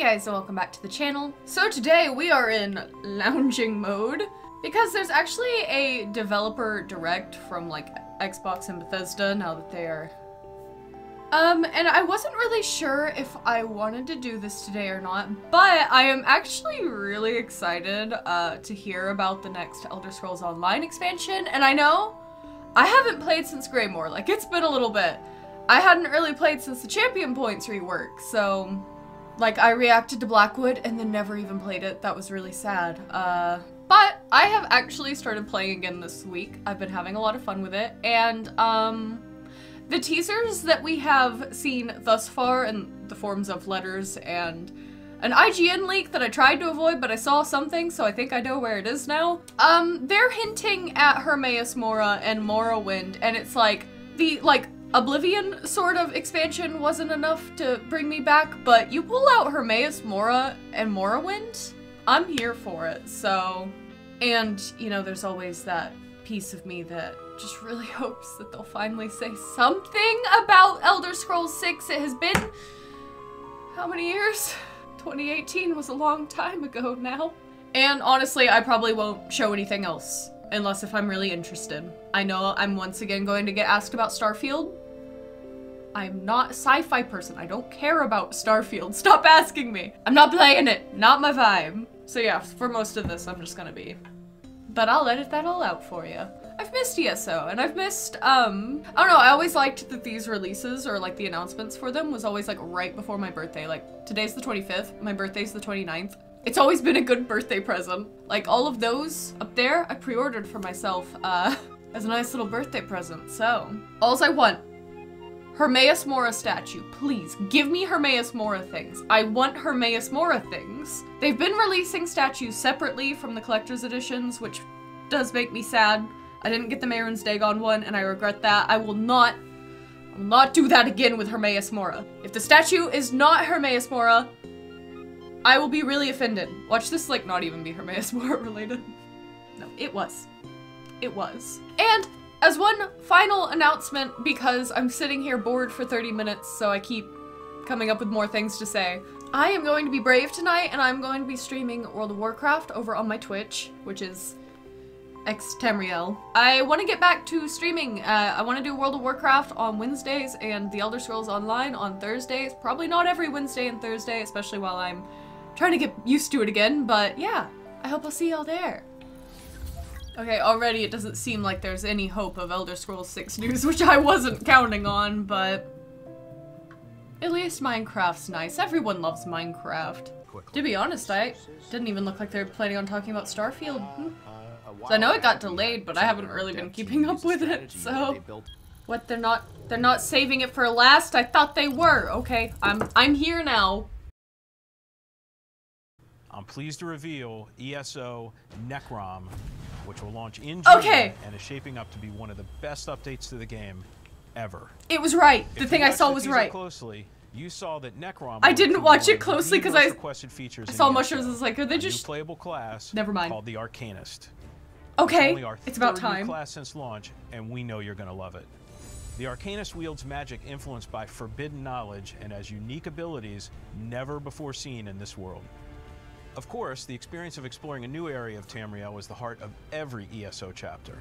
guys welcome back to the channel. So today we are in lounging mode because there's actually a developer direct from like Xbox and Bethesda now that they are um, and I wasn't really sure if I wanted to do this today or not, but I am actually really excited uh, to hear about the next Elder Scrolls Online expansion, and I know I haven't played since Greymoor, like it's been a little bit. I hadn't really played since the Champion Points rework, so like, I reacted to Blackwood and then never even played it. That was really sad. Uh, but I have actually started playing again this week. I've been having a lot of fun with it. And, um, the teasers that we have seen thus far in the forms of letters and an IGN leak that I tried to avoid, but I saw something, so I think I know where it is now. Um, they're hinting at Hermaeus Mora and Morrowind, and it's like, the, like, Oblivion sort of expansion wasn't enough to bring me back, but you pull out Hermaeus Mora and Morrowind, I'm here for it, so... And, you know, there's always that piece of me that just really hopes that they'll finally say something about Elder Scrolls 6. It has been... how many years? 2018 was a long time ago now. And honestly, I probably won't show anything else unless if I'm really interested. I know I'm once again going to get asked about Starfield. I'm not a sci-fi person. I don't care about Starfield. Stop asking me. I'm not playing it. Not my vibe. So yeah, for most of this, I'm just gonna be. But I'll edit that all out for you. I've missed ESO, and I've missed, um, I don't know, I always liked that these releases, or like the announcements for them, was always like right before my birthday. Like, today's the 25th, my birthday's the 29th. It's always been a good birthday present. Like, all of those up there, I pre-ordered for myself, uh, as a nice little birthday present, so. Alls I want, Hermaeus Mora statue, please. Give me Hermaeus Mora things. I want Hermaeus Mora things. They've been releasing statues separately from the collector's editions, which does make me sad. I didn't get the Mehrunes Dagon one, and I regret that. I will not, I will not do that again with Hermaeus Mora. If the statue is not Hermaeus Mora, I will be really offended. Watch this, like, not even be Hermaeus Mora related. No, it was. It was. And as one final announcement, because I'm sitting here bored for 30 minutes, so I keep coming up with more things to say, I am going to be brave tonight, and I'm going to be streaming World of Warcraft over on my Twitch, which is Xtamrielle. I want to get back to streaming. Uh, I want to do World of Warcraft on Wednesdays and The Elder Scrolls Online on Thursdays. Probably not every Wednesday and Thursday, especially while I'm trying to get used to it again, but yeah. I hope I'll see y'all there. Okay, already it doesn't seem like there's any hope of Elder Scrolls 6 news, which I wasn't counting on, but... At least Minecraft's nice. Everyone loves Minecraft. To be honest, I didn't even look like they were planning on talking about Starfield. Hmm. So I know it got delayed, but I haven't really been keeping up with it, so... What, they're not- they're not saving it for last? I thought they were! Okay, I'm- I'm here now. I'm pleased to reveal ESO Necrom, which will launch in June okay. and is shaping up to be one of the best updates to the game ever. It was right. The if thing I saw was right. Closely, you saw that Necrom. I didn't watch it closely because I requested features. I saw mushrooms. I was like, are they just playable class? Never mind. Called the Arcanist. Okay, it's, it's about time. class since launch, and we know you're gonna love it. The Arcanist wields magic influenced by forbidden knowledge and has unique abilities never before seen in this world. Of course, the experience of exploring a new area of Tamriel is the heart of every ESO chapter.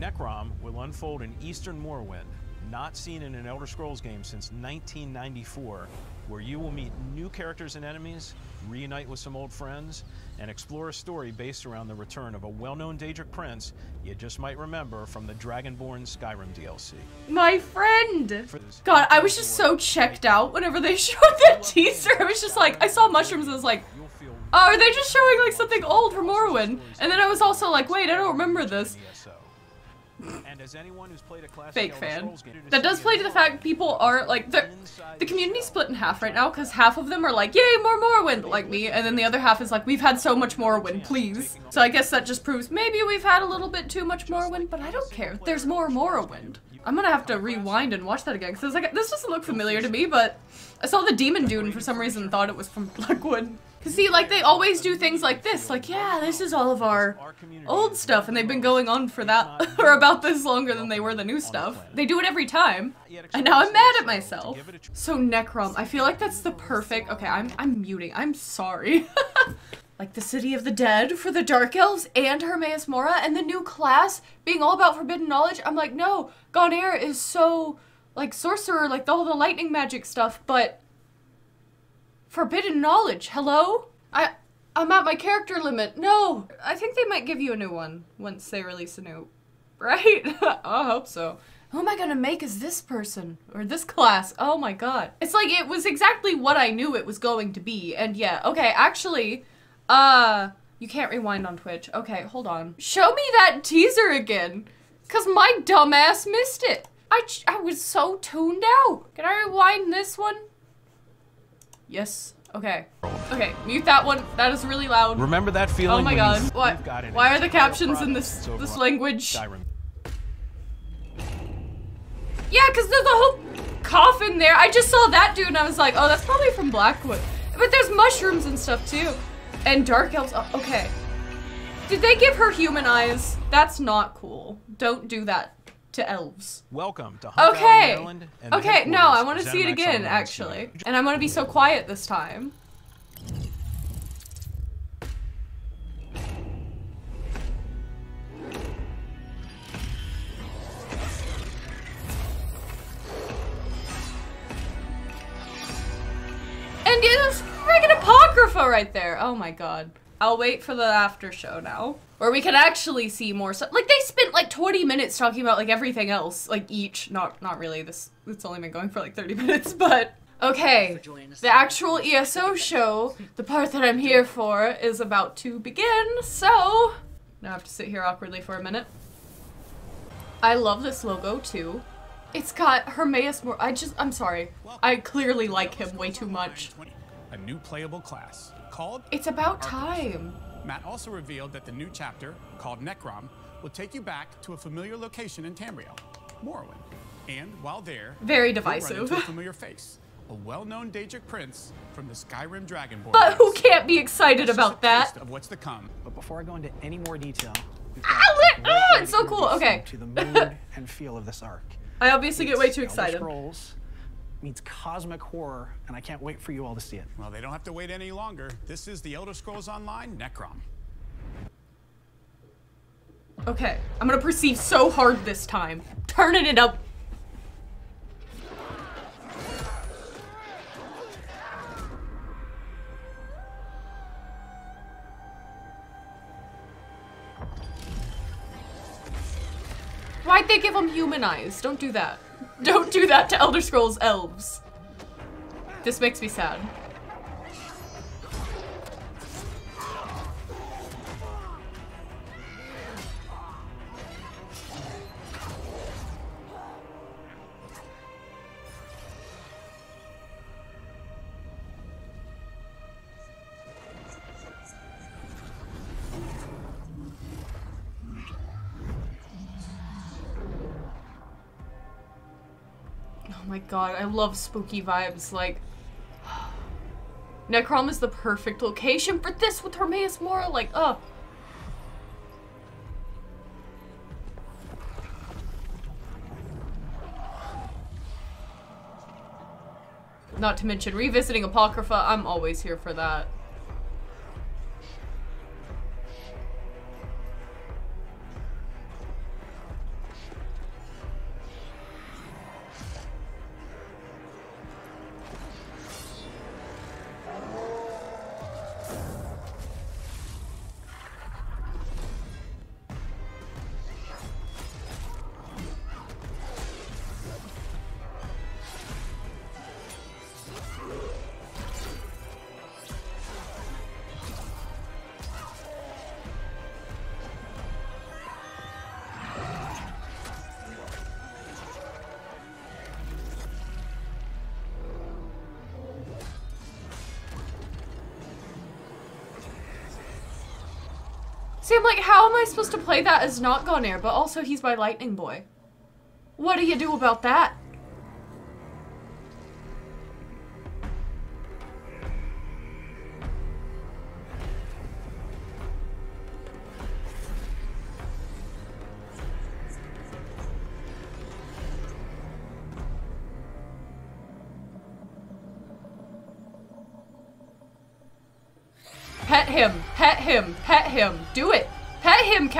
Necrom will unfold in Eastern Morrowind, not seen in an Elder Scrolls game since 1994, where you will meet new characters and enemies, reunite with some old friends, and explore a story based around the return of a well-known Daedric prince you just might remember from the Dragonborn Skyrim DLC. My friend! God, I was just so checked out whenever they showed that teaser. I was just like, I saw mushrooms and I was like, oh, are they just showing like something old from Morrowind? And then I was also like, wait, I don't remember this. And as anyone who's played a classic Fake fan. That does play to the fact people are like the the community split in half right now because half of them are like, yay, more Morrowind like me, and then the other half is like, we've had so much Morrowind, please. So I guess that just proves maybe we've had a little bit too much Morrowind, but I don't care. There's more Morrowind. I'm gonna have to rewind and watch that again because like, this doesn't look familiar to me, but I saw the Demon Dune for some reason thought it was from Blackwood. See, like, they always do things like this. Like, yeah, this is all of our old stuff, and they've been going on for that, or about this longer than they were the new stuff. They do it every time, and now I'm mad at myself. So, Necrom, I feel like that's the perfect- okay, I'm, I'm muting. I'm sorry. like the City of the Dead for the Dark Elves and Hermaeus Mora, and the new class being all about forbidden knowledge. I'm like, no, Gaunair is so, like, sorcerer, like, all the lightning magic stuff, but Forbidden knowledge. Hello? I I'm at my character limit. No. I think they might give you a new one once they release a new right? I hope so. Who am I gonna make as this person? Or this class? Oh my god. It's like it was exactly what I knew it was going to be. And yeah, okay, actually, uh, you can't rewind on Twitch. Okay, hold on. Show me that teaser again. Cause my dumbass missed it. I, I was so tuned out. Can I rewind this one? Yes. Okay. Okay, mute that one. That is really loud. Remember that feeling? Oh my god. What? Why are the captions in this this language? Yeah, because there's a whole coffin there. I just saw that dude and I was like, oh, that's probably from Blackwood. But there's mushrooms and stuff too. And dark elves. Oh, okay. Did they give her human eyes? That's not cool. Don't do that to elves. Welcome to Hunt Okay. Valley, Maryland, and the Okay, no, I want to see it again, actually. And I'm gonna be so quiet this time. And it's friggin' Apocrypha right there. Oh my god. I'll wait for the after show now. Where we can actually see more stuff. Like they spent like 20 minutes talking about like everything else. Like each. Not not really. This it's only been going for like 30 minutes, but Okay. The actual ESO show, the part that I'm here for, is about to begin, so now I have to sit here awkwardly for a minute. I love this logo too. It's got Hermaeus Mor- I just I'm sorry. I clearly like him way too much. A new playable class called. It's about Arcanist. time. Matt also revealed that the new chapter, called Necrom, will take you back to a familiar location in Tamriel, Morrowind. And while there, Very you'll run into a familiar face, a well-known Daedric prince from the Skyrim Dragonborn. But who can't be excited This is about a that? taste Of what's to come. But before I go into any more detail, we've Ah, got lit- ah, way it's so cool. Okay. To the mood and feel of this arc. I obviously get way too Elder excited. Scrolls meets cosmic horror, and I can't wait for you all to see it. Well, they don't have to wait any longer. This is the Elder Scrolls Online Necrom. Okay, I'm gonna perceive so hard this time. Turning it up. Why'd they give them human eyes? Don't do that. Don't do that to Elder Scrolls elves. This makes me sad. My god, I love spooky vibes. Like, Necrom is the perfect location for this with Hermaeus Mora. Like, oh. Not to mention revisiting Apocrypha, I'm always here for that. See, I'm like, how am I supposed to play that as not Gonair, but also he's my lightning boy? What do you do about that?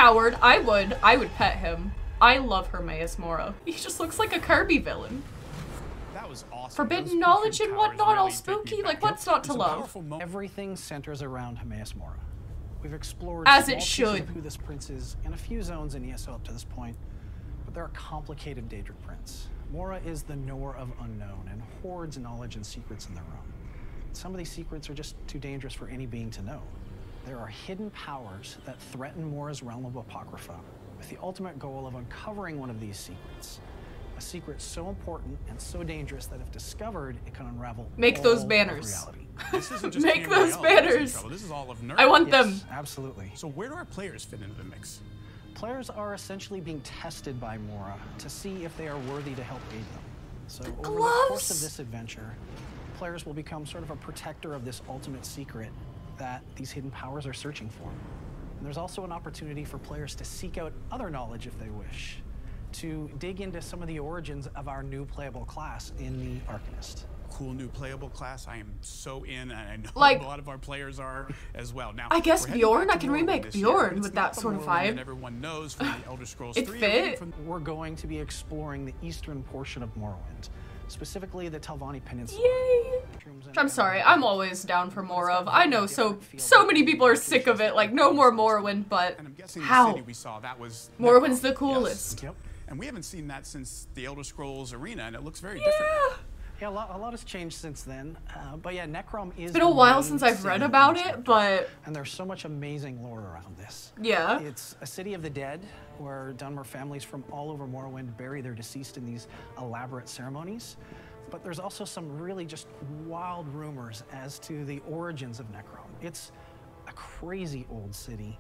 Pet coward. I would. I would pet him. I love Hermaeus Mora. He just looks like a Kirby villain. That was awesome. Forbidden Those knowledge and whatnot, all really take me spooky, like, what's not to love? Everything centers around Hermaeus Mora. We've explored As it should. of who this prince is in a few zones in ESO up to this point, but there are complicated Daedric prints. Mora is the knower of unknown and hoards knowledge and secrets in their realm. Some of these secrets are just too dangerous for any being to know. There are hidden powers that threaten Mora's realm of Apocrypha, with the ultimate goal of uncovering one of these secrets. A secret so important and so dangerous that if discovered, it can unravel Make those all of banners. reality. This isn't just Make those that's banners. This is all of Nerd. I want them. Absolutely. So where do our players fit into the mix? Players are essentially being tested by Mora to see if they are worthy to help aid them. So over the course of this adventure, players will become sort of a protector of this ultimate secret that these hidden powers are searching for. And there's also an opportunity for players to seek out other knowledge if they wish, to dig into some of the origins of our new playable class in the Arcanist. Cool new playable class. I am so in, and I know Like- a lot of our players are as well. Now, I guess Bjorn? I can remake this year, Bjorn with that the sort of vibe. That everyone knows from the Elder Scrolls It 3. fit. From We're going to be exploring the eastern portion of Morrowind, specifically the Telvanni Peninsula. Yay! I'm sorry, I'm always down for more of. I know so so many people are sick of it, like no more Morrowind, but and I'm guessing the how? city we saw that was Morrowind's the Necrom. coolest. Yep. And we haven't seen that since the Elder Scrolls Arena, and it looks very Yeah. different. Yeah, a lot, a lot has changed since then. Uh, but yeah, Necrom is. It's been a while since I've read about it, but And there's so much amazing lore around this. yeah. It's a city of the dead where Dunmer families from all over Morrowind bury their deceased in these elaborate ceremonies. But there's also some really just wild rumors as to the origins of Necrom. It's a crazy old city,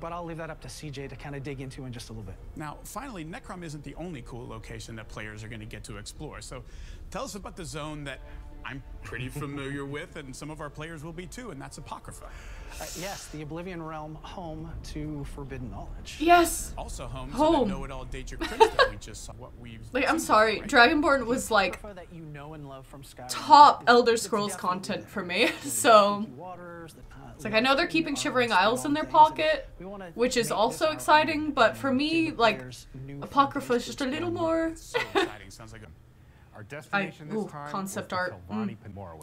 but I'll leave that up to CJ to kind of dig into in just a little bit. Now, finally, Necrom isn't the only cool location that players are going to get to explore. So tell us about the zone that I'm pretty familiar with, and some of our players will be too, and that's Apocrypha. Uh, yes, the Oblivion Realm, home to forbidden knowledge. Yes. Also home, to Home. the know-it-all Daedric Prince that we just saw. What we've Like I'm sorry, right? Dragonborn was like that you know and love from Skyrim top Elder Scrolls content for me. So Waters, the, uh, it's like I know they're keeping Shivering Isles in their pocket, which is also exciting, but for me, like players new Apocrypha is foundations just a to little explore. more. Our destination ooh, this time concept art. Mm.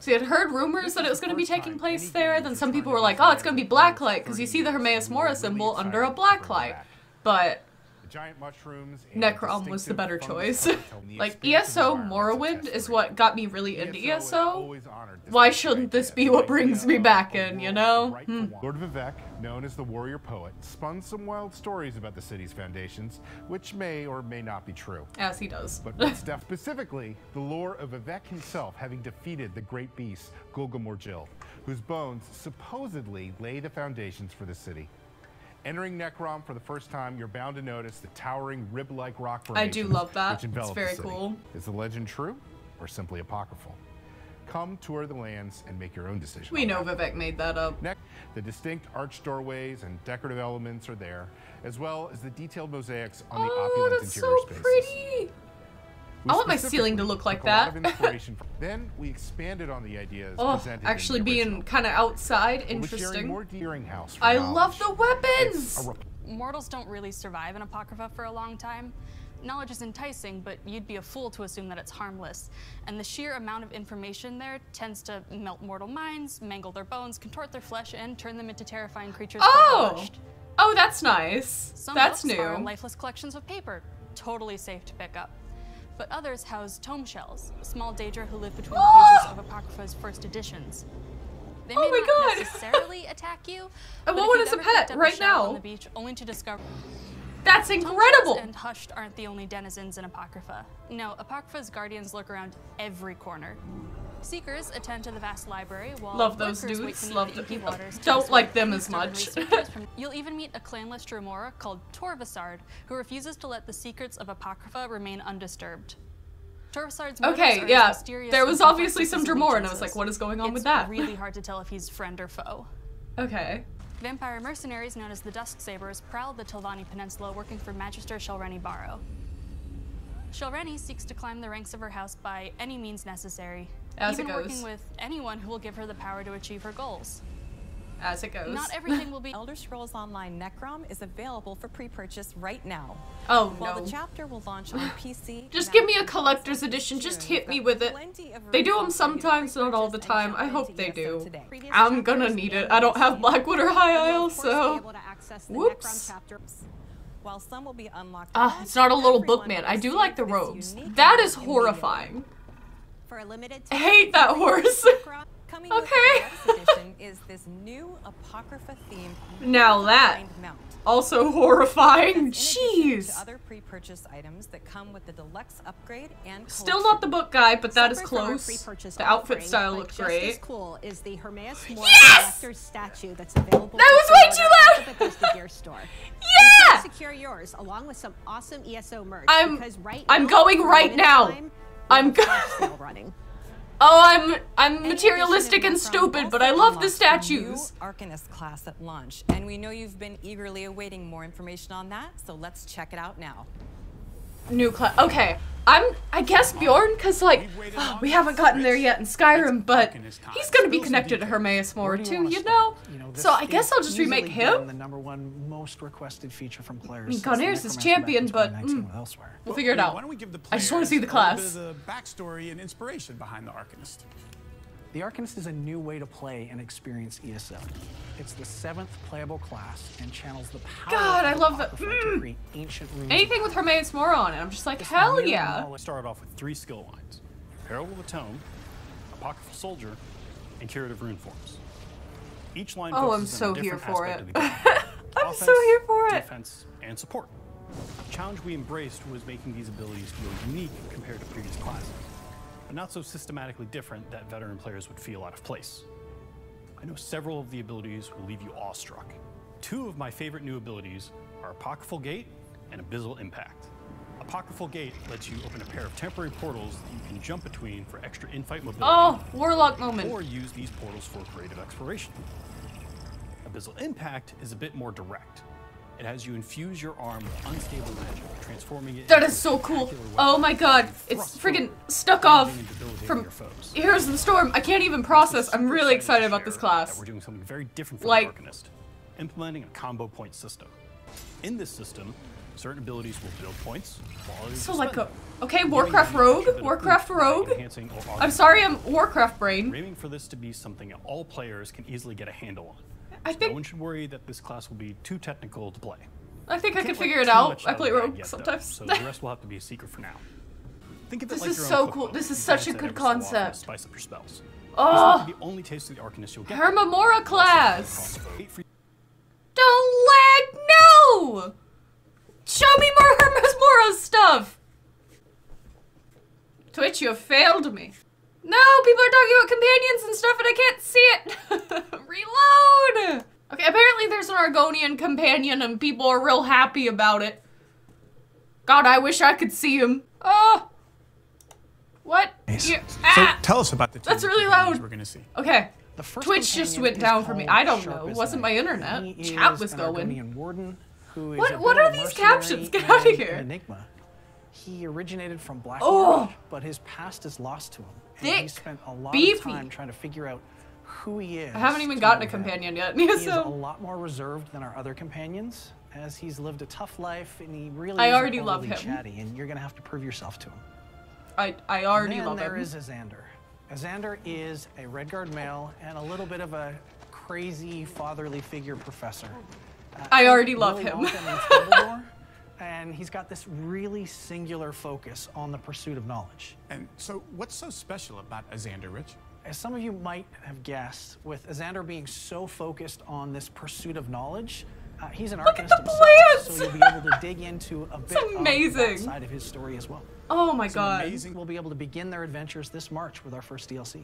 See, I'd heard rumors that it was going to be taking place there. Then some people were like, "Oh, it's going to be blacklight," because you see the Hermaeus Mora symbol under a blacklight. But giant mushrooms and Necrom was the better choice. cover tell the like ESO Morrowind is what got me really into ESO. always honored this Why shouldn't this be what brings me back in, you know? right for Hmm. one. Lord Vivec, known as the warrior poet, spun some wild stories about the city's foundations, which may or may not be true. As he does. But what's def- specifically the lore of Vivec himself having defeated the great beast Gulgamorgil, whose bones supposedly lay the foundations for the city. Entering Necrom for the first time, you're bound to notice the towering rib-like rock I do love that. It's very cool. Is the legend true or simply apocryphal? Come tour the lands and make your own decision. we know that. Vivec made that up. Next, the distinct arched doorways and decorative elements are there, as well as the detailed mosaics on the Oh, opulent that's interior so spaces. pretty. We I want my ceiling to look like took a lot that. of inspiration then we expanded on the ideas Oh, presented actually the being kind of outside, but with sharing interesting. more House I knowledge. love the weapons. Mortals don't really survive in Apocrypha for a long time. Knowledge is enticing, but you'd be a fool to assume that it's harmless. And the sheer amount of information there tends to melt mortal minds, mangle their bones, contort their flesh, and turn them into terrifying creatures Oh, oh, that's nice. Some That's books are new. lifeless collections of paper, totally safe to pick up. But others house tome shells, small Daedra who live between the pages of Apocrypha's first editions. They Oh may my not God. necessarily attack you. I want one as a pet right shell now. On the beach, only to discover That's incredible. and hushed aren't the only denizens in Apocrypha. No, Apocrypha's guardians lurk around every corner. Seekers attend to the vast library, while Love those dudes, love the waters don't like them as much. You'll even meet a clanless Dremora called Torvesard, who refuses to let the secrets of Apocrypha remain undisturbed. Torvesard's Okay, are yeah, mysterious there was obviously some his Dremora, and I was like, what is going on it's with that? really hard to tell if he's friend or foe. Okay. Vampire mercenaries known as the Dusk Sabers prowl the Telvanni Peninsula working for Magister Shelreni Barrow. Shelreni seeks to climb the ranks of her house by any means necessary, As it even goes. working with anyone who will give her the power to achieve her goals. as it goes. Not everything will be. Elder Scrolls Online Necrom is available for pre-purchase right now. Oh While no. the chapter will launch on PC. Just give me a collector's edition. Just hit me with it. They do them versions for you to sometimes, not all the time. I hope they do. I'm gonna need it. I don't have DLC. Blackwater High Isle, of course, be so. able to access the Whoops. While some will be unlocked. Ah, it's not a little book man. I do like the robes. That is horrifying. For a limited I time, hate that horse. Coming Okay. with the deluxe edition is this new apocrypha theme. Now that-. Also horrifying. Jeez. other pre-purchase items that come with the deluxe upgrade and Still not the book guy, but that is close. The outfit style looks just as great. cool is the Hermaeus Yes! statue that's available. That was way too loud. the Gear Store. Yeah! Secure yours along with some awesome ESO merch. I'm- because right I'm going right now. I'm there's a go- flash sale running. Oh, I'm I'm materialistic and stupid, but I love the statues. Arcanist class at launch, and we know you've been eagerly awaiting more information on that, so let's check it out now. New class. Okay, I'm. I guess Bjorn, cause like oh, we haven't gotten there yet in Skyrim, but he's gonna be connected to. Hermaeus Mora too, you know. So I guess I'll just remake him. The number one most requested feature from players. I mean, since the Gunairs is Necromancer back in champion, but, mm. We'll figure it out. Why don't we give the I just wanna see the class. little bit of the backstory and inspiration behind the Arcanist. The Arcanist is a new way to play and experience ESO. It's the seventh playable class and channels the power God, I of love that- Apocrypha to mm. create ancient runes. Anything with Hermaeus Mora on it, I'm just like, This hell new yeah. knowledge- started off with three skill lines Parable of the Tome, Apocryphal Soldier, and Curative Rune Forms. Each line Oh, I'm so here for it. of the game. I'm so here for it. Defense, and support. The challenge we embraced was making these abilities feel unique compared to previous classes, but not so systematically different that veteran players would feel out of place. I know several of the abilities will leave you awestruck. Two of my favorite new abilities are Apocryphal Gate and Abyssal Impact. Apocryphal Gate lets you open a pair of temporary portals that you can jump between for extra in-fight mobility Oh, Warlock moment. or use these portals for creative exploration. Abyssal Impact is a bit more direct. It has you infuse your arm with unstable magic, transforming it That is so cool. Oh my god, it's friggin' stuck off damaging and debilitating from your foes. Here's the Storm. I can't even process. I'm really excited about this class. We're doing something very different from Like- the Arcanist, implementing a combo point system. In this system, certain abilities will build points, So like, a, okay, Warcraft you an extra Rogue, Warcraft Rogue. I'm sorry, I'm Warcraft brain. Aiming for this to be something all players can easily get a handle on. I No think one should worry that this class will be too technical to play. I think I can figure it out. I play of the bag Rogue yet, though, sometimes. so the rest will have to be a secret for now. Think of it This like is so cool. This is such a good so concept. Spice up your spells. Oh, the only taste of the Arcanist you'll get. Hermamora class. Don't lag. No. Show me more Hermamora stuff. Twitch, you have failed me. No, people are talking about companions and stuff, and I can't see it. Reload. Okay, apparently there's an Argonian companion, and people are real happy about it. God, I wish I could see him. Oh. What? You- So ah! tell us about the two That's really loud. We're gonna see. Okay. The first Twitch just went down for me. I don't know. It wasn't my internet. He Chat was an going. Argonian warden who is What- what are these captions? Get out of here. Enigma. He originated from Black Oh. Lodge, but his past is lost to him. And Thick, he spent a lot beefy. of time trying to figure out who he is. I haven't even gotten a companion yet. He is a lot more reserved than our other companions, as he's lived a tough life and he really I already love him. chatty, and you're gonna have to prove yourself to him. I I already then love there him. there is Azandar. Azandar is a Redguard male and a little bit of a crazy fatherly figure professor. Uh, I already love Willy him. Wonka meets Dumbledore, and he's got this really singular focus on the pursuit of knowledge. And so, what's so special about Azandar, Rich? As some of you might have guessed, with Azandar being so focused on this pursuit of knowledge, uh, he's an Look at the himself, plants! so you'll be able to dig into a bit amazing. of that side of his story as well. Oh my god. Amazing. We'll be able to begin their adventures this March with our first DLC.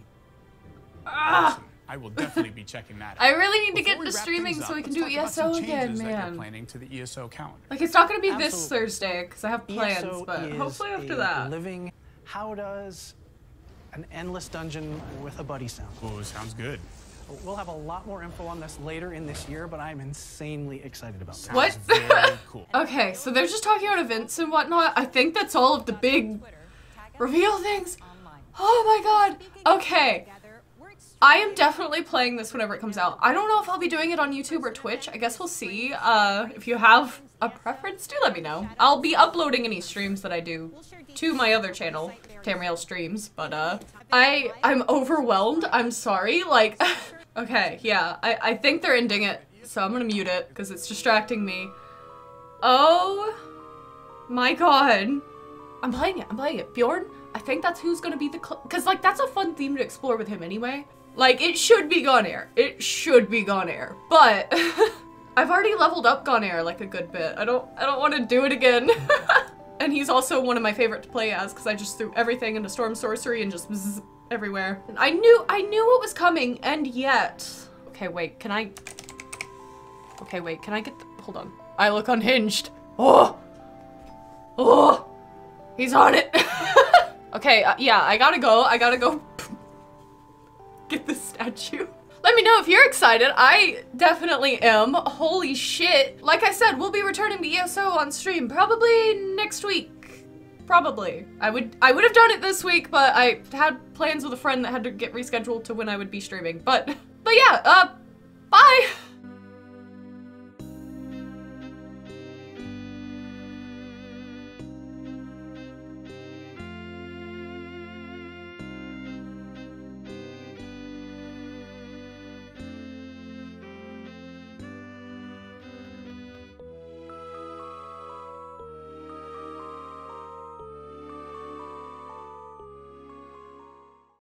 Awesome. I will definitely be checking that. Ah! I really need to get we into streaming things so we can do talk about some ESO again, changes that you're man. planning to the ESO calendar. Like it's not gonna be this Thursday because I have plans, ESO but hopefully after a that. Living, how does an endless dungeon with a buddy sound? Oh, sounds good. We'll have a lot more info on this later in this year, but I'm insanely excited about that. What? Cool. Okay, so they're just talking about events and whatnot. I think that's all of the big reveal things. Oh my god. Okay. I am definitely playing this whenever it comes out. I don't know if I'll be doing it on YouTube or Twitch. I guess we'll see. Uh, if you have a preference, do let me know. I'll be uploading any streams that I do to my other channel, Tamrielle Streams, but uh, I, I'm overwhelmed. I'm sorry. Like, okay, yeah, I, I think they're ending it, so I'm gonna mute it because it's distracting me. Oh my god. I'm playing it, I'm playing it. Bjorn, I think that's who's gonna be the because like that's a fun theme to explore with him anyway. Like it should be Ganair. It should be Ganair. But I've already leveled up Ganair like a good bit. I don't I don't want to do it again. and he's also one of my favorite to play as because I just threw everything into Storm Sorcery and just zzz, everywhere. I knew I knew what was coming and yet. Okay, wait, can I Okay, wait, can I get the... hold on. I look unhinged. Oh! Oh! He's on it! okay, uh, yeah, I gotta go. I gotta go get the statue. Let me know if you're excited. I definitely am. Holy shit. Like I said, we'll be returning to ESO on stream probably next week. Probably. I would I would have done it this week, but I had plans with a friend that had to get rescheduled to when I would be streaming. But but yeah, uh